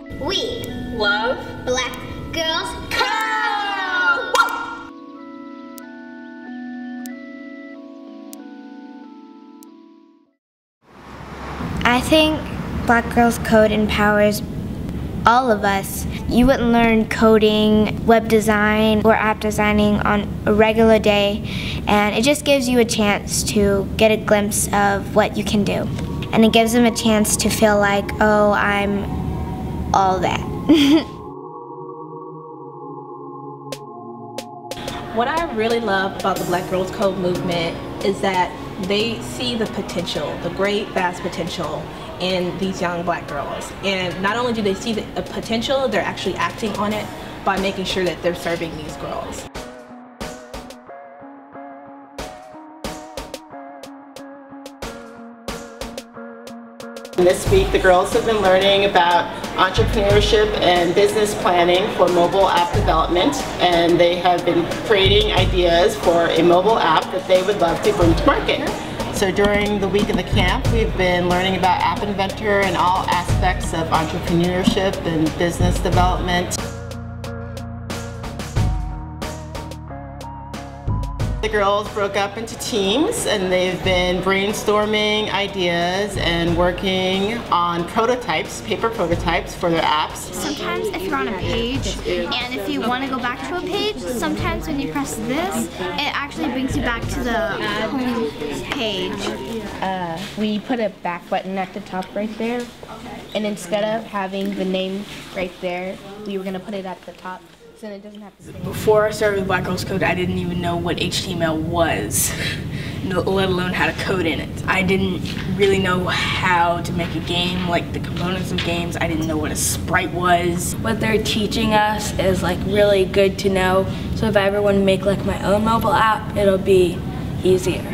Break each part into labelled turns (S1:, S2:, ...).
S1: We
S2: love
S1: Black Girls Code!
S3: I think Black Girls Code empowers all of us. You wouldn't learn coding, web design, or app designing on a regular day, and it just gives you a chance to get a glimpse of what you can do. And it gives them a chance to feel like, oh, I'm all that.
S2: What I really love about the Black Girls Code movement is that they see the potential, the great vast potential in these young black girls. And not only do they see the potential, they're actually acting on it by making sure that they're serving these girls.
S4: This week, the girls have been learning about entrepreneurship and business planning for mobile app development, and they have been creating ideas for a mobile app that they would love to bring to market. So during the week of the camp, we've been learning about App Inventor and all aspects of entrepreneurship and business development. The girls broke up into teams and they've been brainstorming ideas and working on prototypes, paper prototypes for their apps.
S5: Sometimes if you're on a page and if you want to go back to a page, sometimes when you press this, it actually brings you back to the home page.
S6: Uh, we put a back button at the top right there and instead of having the name right there, we were going to put it at the top so it doesn't have to stay.
S7: Before I started with Black Girls Code, I didn't even know what HTML was, let alone how to code in it. I didn't really know how to make a game, like the components of games. I didn't know what a sprite was. What they're teaching us is like really good to know. So if I ever want to make like my own mobile app, it'll be easier.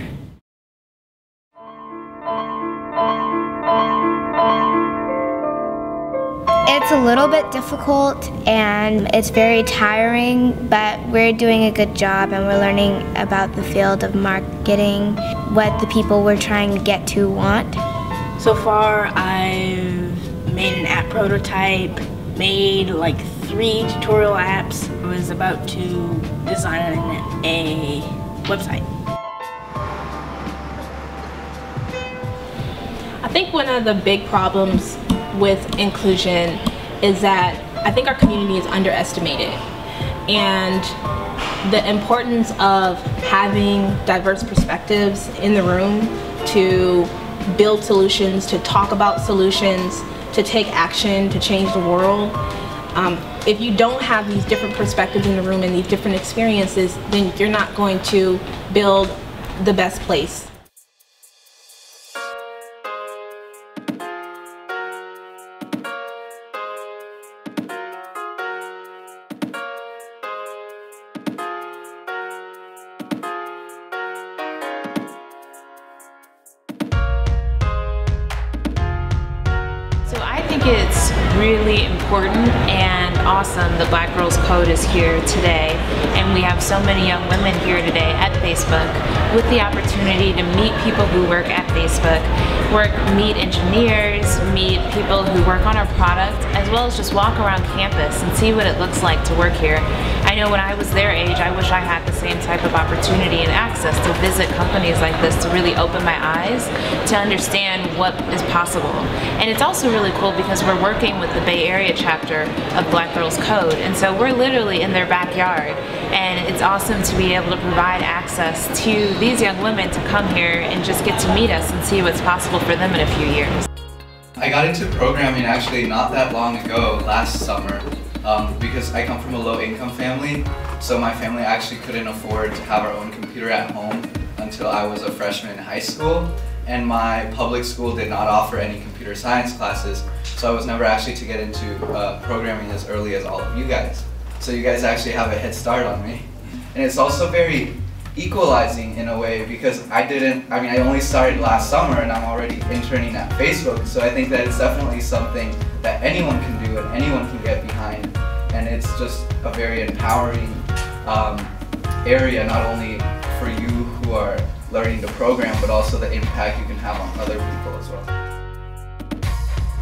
S3: It's a little bit difficult and it's very tiring, but we're doing a good job and we're learning about the field of marketing, what the people we're trying to get to want.
S7: So far, I've made an app prototype, made like three tutorial apps. I was about to design a website.
S2: I think one of the big problems with inclusion is that I think our community is underestimated. And the importance of having diverse perspectives in the room to build solutions, to talk about solutions, to take action, to change the world. Um, if you don't have these different perspectives in the room and these different experiences, then you're not going to build the best place.
S8: Really important and awesome the Black Girls Code is here today and we have so many young women here today at Facebook with the opportunity to meet people who work at Facebook, work, meet engineers, meet people who work on our product, as well as just walk around campus and see what it looks like to work here. I know when I was their age, I wish I had the same type of opportunity and access to visit companies like this to really open my eyes to understand what is possible. And it's also really cool because we're working with the Bay Area chapter of Black Girls Code, and so we're literally in their backyard. And it's awesome to be able to provide access to these young women to come here and just get to meet us and see what's possible for them in a few years.
S9: I got into programming actually not that long ago, last summer, um, because I come from a low income family, so my family actually couldn't afford to have our own computer at home until I was a freshman in high school and my public school did not offer any computer science classes, so I was never actually to get into uh, programming as early as all of you guys. So you guys actually have a head start on me. And it's also very equalizing in a way because I didn't, I mean I only started last summer and I'm already interning at Facebook, so I think that it's definitely something that anyone can do and anyone can get behind. And it's just a very empowering um, area, not only for you who are learning the program, but also the impact you can have on other people as well.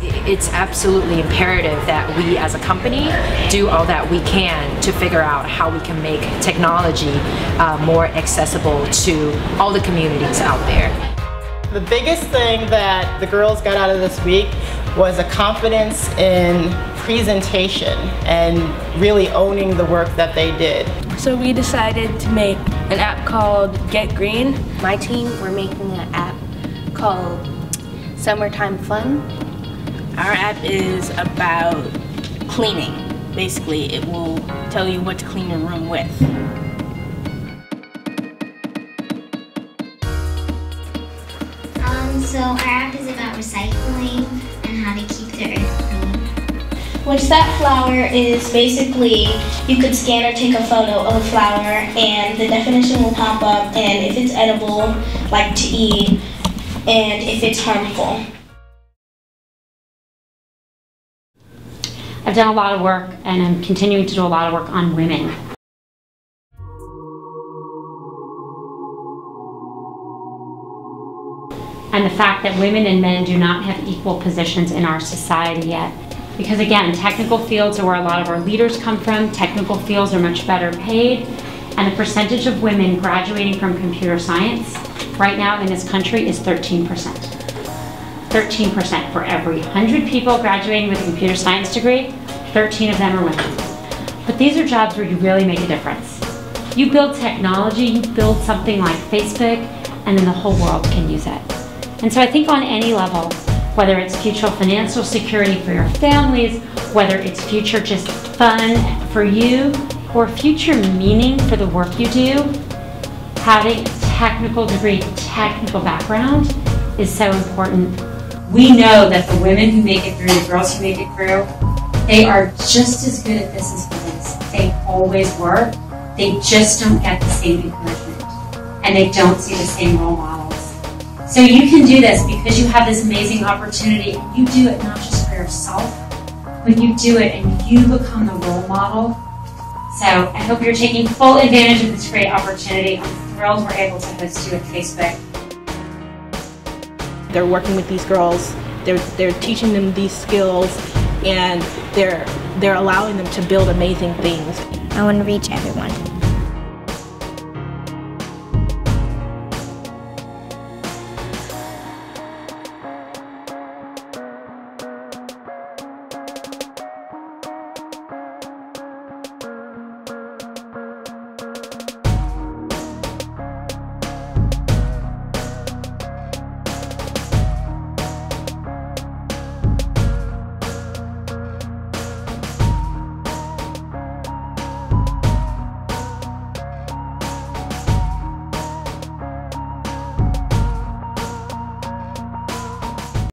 S10: it's absolutely imperative that we as a company do all that we can to figure out how we can make technology uh, more accessible to all the communities out there.
S4: The biggest thing that the girls got out of this week was a confidence in presentation and really owning the work that they did.
S11: So we decided to make an app called Get Green.
S6: My team, we're making an app called Summertime Fun.
S7: Our app is about cleaning. Basically, it will tell you what to clean your room with.
S1: Um, so our app is about recycling and how to keep the earth clean.
S12: Which that flower is basically, you could scan or take a photo of a flower and the definition will pop up and if it's edible, like to eat, and if it's harmful.
S13: I've done a lot of work and I'm continuing to do a lot of work on women. And the fact that women and men do not have equal positions in our society yet. Because again, technical fields are where a lot of our leaders come from, technical fields are much better paid, and the percentage of women graduating from computer science right now in this country is 13%. 13% for every 100 people graduating with a computer science degree, 13 of them are women. But these are jobs where you really make a difference. You build technology, you build something like Facebook, and then the whole world can use it. And so I think on any level, whether it's future financial security for your families, whether it's future just fun for you, or future meaning for the work you do, having a technical degree, technical background is so important. We know that the women who make it through, the girls who make it through, they are just as good at this as boys. They always were. They just don't get the same encouragement. And they don't see the same role models. So you can do this because you have this amazing opportunity. You do it not just for yourself, but you do it and you become the role model. So I hope you're taking full advantage of this great opportunity. I'm thrilled we're able to host you at Facebook.
S2: They're working with these girls, they're, they're teaching them these skills, and they're, they're allowing them to build amazing things.
S3: I want to reach everyone.